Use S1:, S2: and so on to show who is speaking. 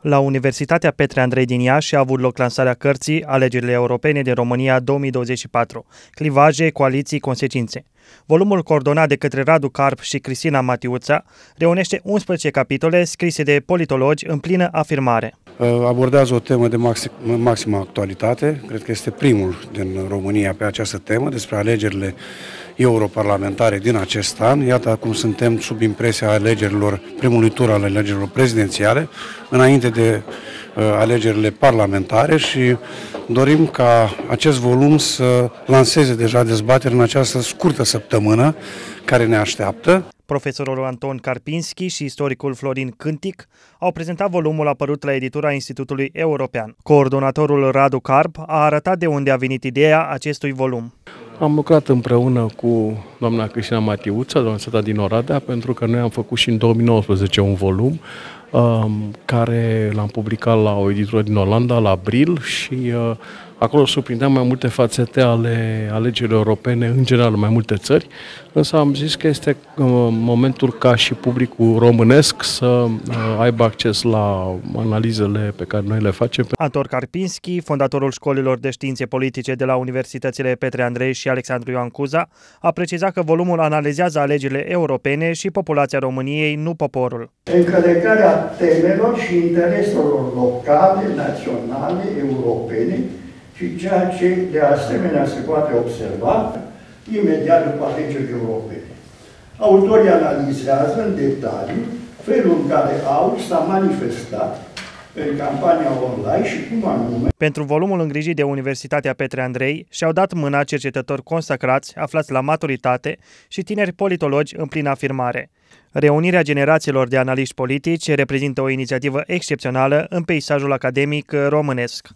S1: La Universitatea Petre Andrei din Iași a avut loc lansarea cărții Alegerile Europene din România 2024, clivaje, coaliții, consecințe. Volumul coordonat de către Radu Carp și Cristina Matiuța reunește 11 capitole scrise de politologi în plină afirmare.
S2: Uh, abordează o temă de maxim, maximă actualitate, cred că este primul din România pe această temă, despre alegerile europarlamentare din acest an. Iată acum suntem sub impresia alegerilor, primului tur al alegerilor prezidențiale, înainte de uh, alegerile parlamentare și dorim ca acest volum să lanseze deja dezbateri în această scurtă săptămână care ne așteaptă.
S1: Profesorul Anton Karpinski și istoricul Florin Cântic au prezentat volumul apărut la editura Institutului European. Coordonatorul Radu Carp a arătat de unde a venit ideea acestui volum.
S3: Am lucrat împreună cu doamna Cristina Matiuța, doamna Seta din Oradea, pentru că noi am făcut și în 2019 un volum um, care l-am publicat la o editură din Olanda, la Bril și uh, acolo surprindeam mai multe fațete ale alegerilor europene, în general, în mai multe țări, însă am zis că este uh, momentul ca și publicul românesc să uh, aibă acces la analizele pe care noi le facem.
S1: Antor Karpinski, fondatorul școlilor de științe politice de la Universitățile Petre Andrei și Alexandru Ioan Cuza, a precizat că volumul analizează alegerile europene și populația României, nu poporul.
S4: Încălecarea temelor și intereselor locale, naționale, europene și ceea ce de asemenea se poate observa imediat după alegerile europene. Autorii analizează în detaliu felul în care au s-a manifestat în campania online și cum anume.
S1: Pentru volumul îngrijit de Universitatea Petre Andrei și-au dat mâna cercetători consacrați, aflați la maturitate și tineri politologi în plină afirmare. Reunirea generațiilor de analiști politici reprezintă o inițiativă excepțională în peisajul academic românesc.